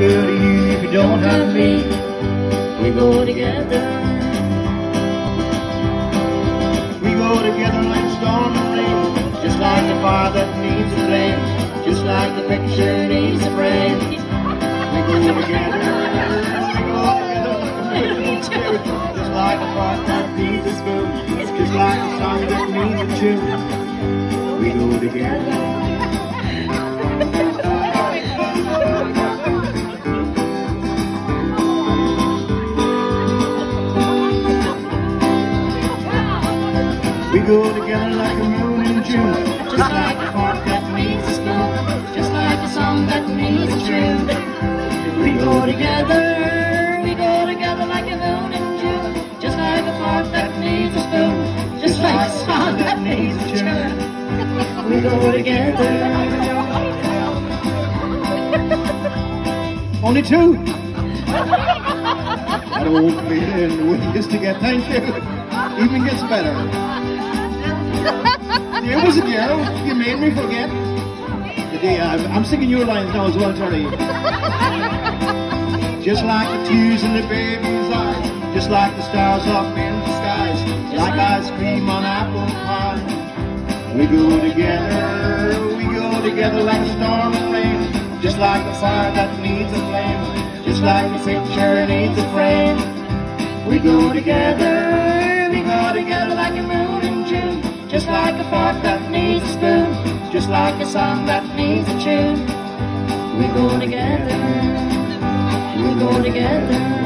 good to you if you don't have me. We go together. We go together like storm and rain, just like a fire that needs a flame, just like a picture needs a frame. We go together. We go together just like a fire that needs a spoon, just like a song that needs a tune. We go together. We go together like a moon in June, just like a heart that needs a spoon, just like a song that needs a tune. We go together, we go together like a moon in June, just like a heart that needs a spoon, just like a song that needs a tune. We go together. Only two. Don't believe in with this together. Thank you. Even gets better. It was a girl. You made me forget. I'm, I'm singing your lines now as well, Charlie. Just like the tears in the baby's eyes, just like the stars up in the skies, like ice cream on apple pie. We go together, we go together like a storm and rain, just like a fire that needs a flame, just like a picture needs a frame. We go together, we go together like a moon like a fork that needs a spoon, just like a song that needs a tune. We go together, we go together.